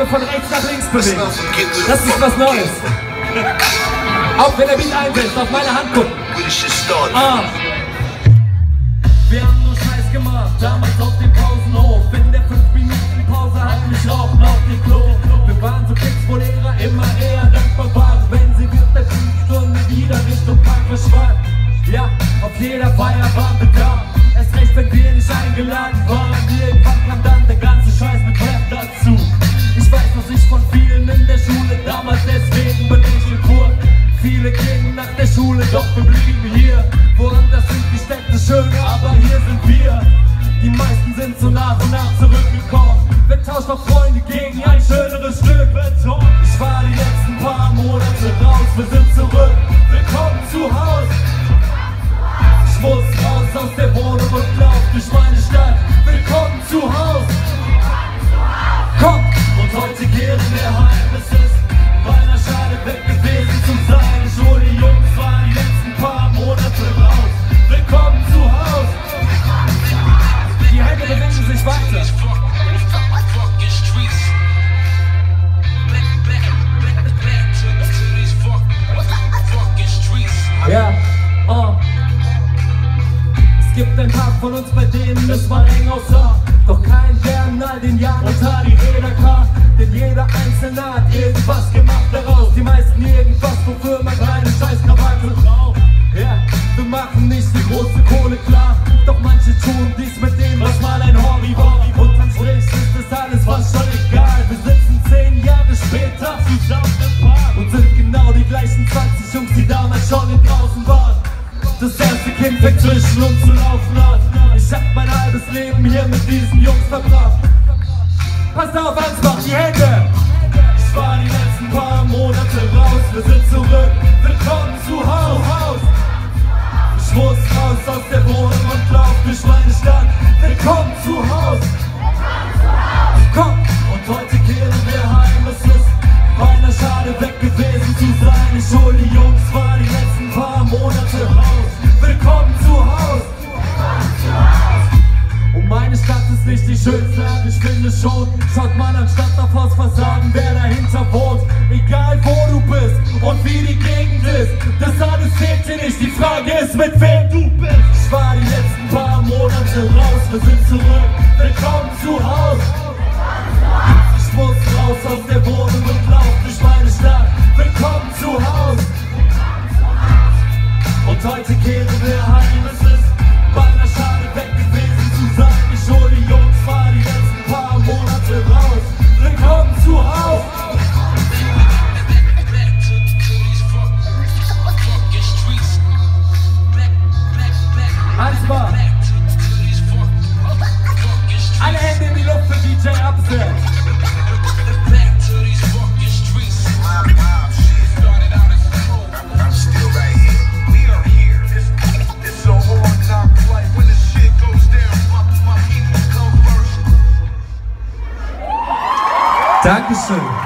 Arme von rechts nach links bewegen. Das ist was Neues. Auch wenn der Beat einsetzt, auf meine Hand gucken. Ah. Wir haben nur Scheiß gemacht, damals auf dem Pausenhof. In der 5 Minuten Pause hat mich rauchen auf dem Klo. Wir waren so fix, wo Lehrer immer eher dankbar waren, wenn sie wird der Stunde wieder Richtung Park verschwand. Ja, auf jeder Feier waren wir da. Erst recht, wenn wir nicht eingeladen waren. Aber hier sind wir. Die meisten sind so nach und nach zurückgekommen. Wir tauschen auch Freunde gegen ein schöneres Stück Beton. Ich war die letzten paar Monate raus, wir sind zurück. Willkommen zu Hause. Ich muss raus aus der Wohnung und lauf durch meine Stadt. Willkommen zu Hause. Komm! Und heute kehren wir heim. Es ist beinahe schade, von uns, bei denen es mal eng aussah. Doch kein, der all den Jahren unter die Räder kam. Denn jeder Einzelne hat irgendwas gemacht daraus. Die meisten irgendwas, wofür man keinen Scheiß Krawatte braucht. Ja, wir machen nicht die große Kohle klar. Doch manche tun dies mit dem, was mal ein Hobby war. Unterm Strich ist es alles fast schon egal. Wir sitzen zehn Jahre später zusammen im Park und sind genau die gleichen 20 Jungs, die damals schon draußen waren. Das Kind fängt zwischen uns zu laufen an. Ich hab mein halbes Leben hier mit diesen Jungs verbracht. Pass auf, Ansbach, die Hände! Ich war die letzten paar Monate raus, wir sind zurück. Willkommen zu Haus. Ich muss raus aus der Wohnung und lauf durch meine Stadt. Meine Stadt ist nicht die schönste, aber ich finde schon. Schaut man anstatt auf Hausfassaden, wer dahinter wohnt. Egal wo du bist und wie die Gegend ist, das alles zählt hier nicht. Die Frage ist, mit wem du bist. Ich war die letzten paar Monate raus, wir sind zurück. Willkommen zu Haus. Dankeschön.